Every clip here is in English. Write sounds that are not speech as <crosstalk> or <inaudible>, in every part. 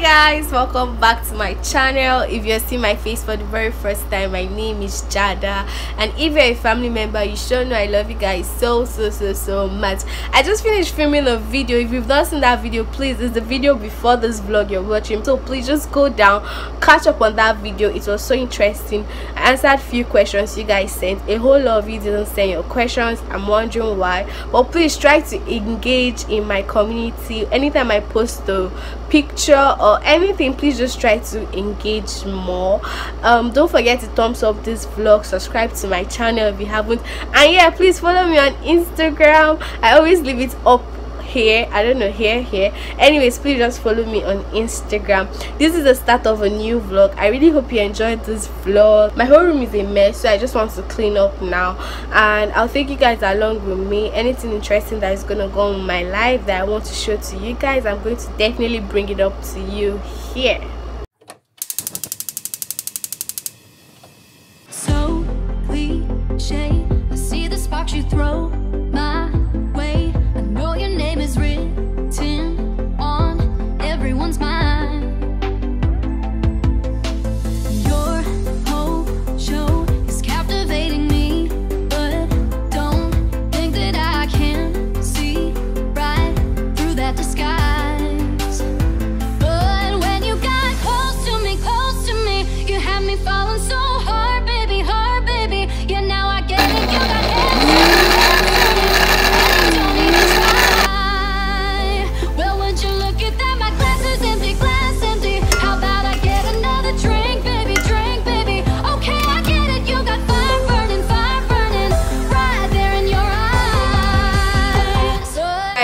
guys. Welcome back to my channel. If you're seeing my face for the very first time my name is jada. And if you're a family member you sure know i love you guys so so so so much. I just finished filming a video. If you've not seen that video please it's the video before this vlog you're watching. So please just go down catch up on that video. It was so interesting. I answered few questions you guys sent. A whole lot of you didn't send your questions. I'm wondering why. But please try to engage in my community. Anytime i post a picture or anything please just try to engage more. Um don't forget to thumbs up this vlog subscribe to my channel if you haven't. And yeah please follow me on instagram. I always leave it up here i don't know here here. Anyways please just follow me on instagram. This is the start of a new vlog. I really hope you enjoyed this vlog. My whole room is a mess so i just want to clean up now. And i'll take you guys along with me. Anything interesting that is gonna go on my life that i want to show to you guys i'm going to definitely bring it up to you here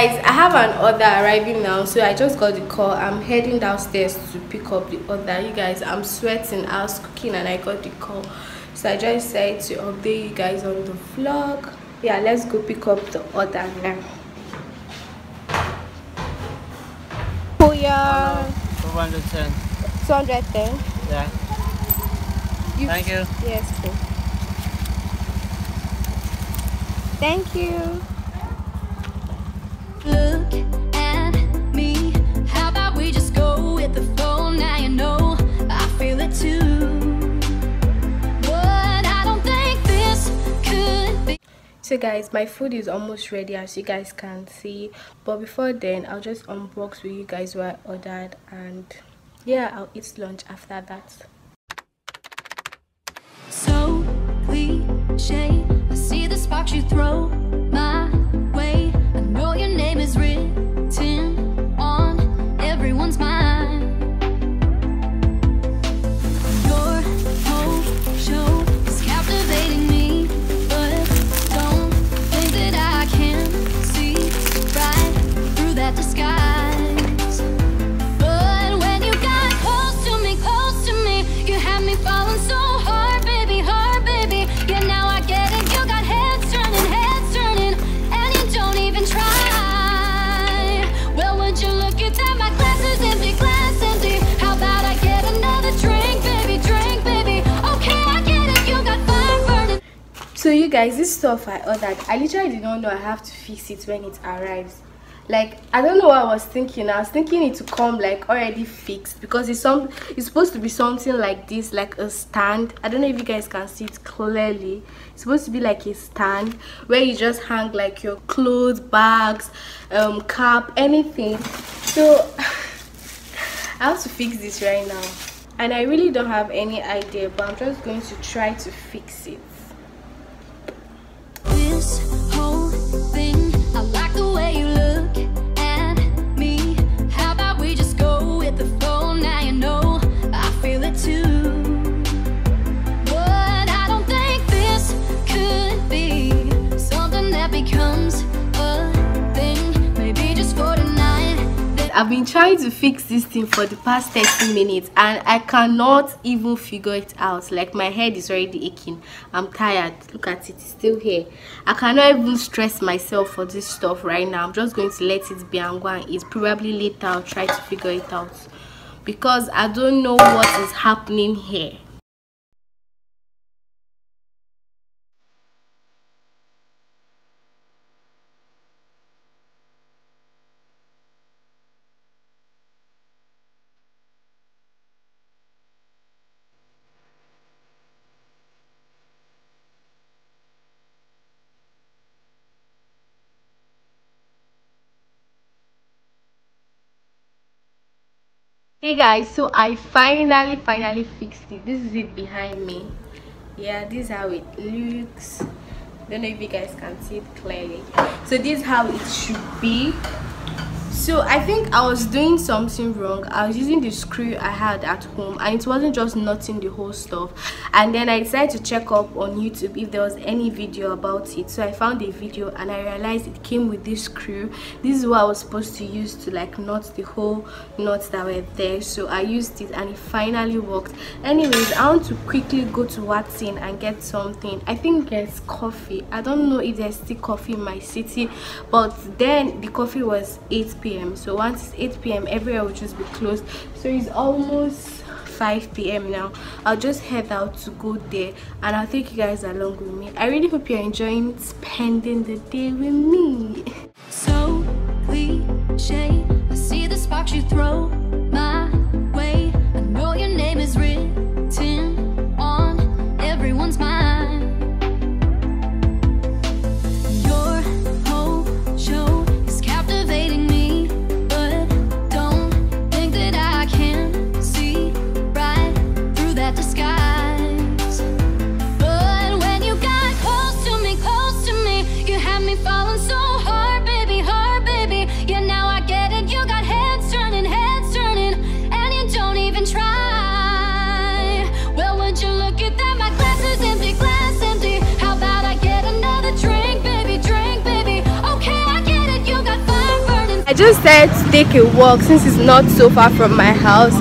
guys i have an order arriving now so i just got the call i'm heading downstairs to pick up the order you guys i'm sweating i was cooking and i got the call so i just said to update you guys on the vlog yeah let's go pick up the order now Kuya, 410. 210. Yeah. You- Thank you. Yes, cool. Thank you. So guys my food is almost ready as you guys can see. But before then i'll just unbox with you guys what i ordered and yeah i'll eat lunch after that. So so you guys this stuff i ordered i literally did not know i have to fix it when it arrives. Like i don't know what i was thinking. I was thinking it to come like already fixed because it's some it's supposed to be something like this like a stand. I don't know if you guys can see it clearly. It's supposed to be like a stand where you just hang like your clothes bags um cap anything. So <sighs> I have to fix this right now. And I really don't have any idea but I'm just going to try to fix it I've been trying to fix this thing for the past 30 minutes and I cannot even figure it out. Like my head is already aching. I'm tired. Look at it it's still here. I cannot even stress myself for this stuff right now. I'm just going to let it be and go and eat. Probably later I'll try to figure it out. Because I don't know what is happening here hey guys so i finally finally fixed it. This is it behind me. Yeah this is how it looks. Don't know if you guys can see it clearly. So this is how it should be so i think i was doing something wrong. I was using the screw i had at home and it wasn't just nutting the whole stuff. And then i decided to check up on youtube if there was any video about it. So i found a video and i realized it came with this screw. This is what i was supposed to use to like knot the whole knots that were there. So i used it and it finally worked. Anyways i want to quickly go to watson and get something. I think there's coffee. I don't know if there's still coffee in my city but then the coffee was 8 p.m p.m so once it's 8 p.m everywhere will just be closed. So it's almost 5 p.m now. I'll just head out to go there and i'll take you guys along with me. I really hope you're enjoying spending the day with me. So cliche. I see the sparks you throw just said to take a walk since it's not so far from my house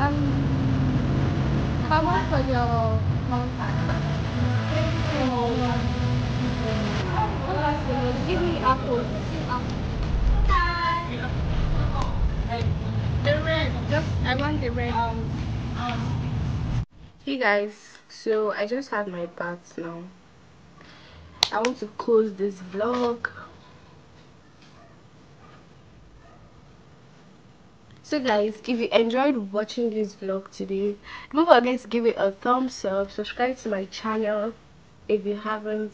I want to give me apple. The red. Just I want the red. Hey guys, so I just had my bath now. I want to close this vlog. So guys if you enjoyed watching this vlog today don't forget to give it a thumbs up subscribe to my channel if you haven't.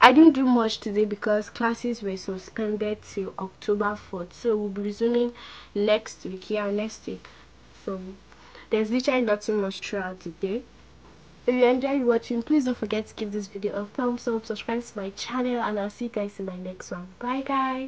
I didn't do much today because classes were suspended till october 4th so we'll be resuming next week yeah next week. So there's literally not nothing much throughout the day. If you enjoyed watching please don't forget to give this video a thumbs up subscribe to my channel and i'll see you guys in my next one. Bye guys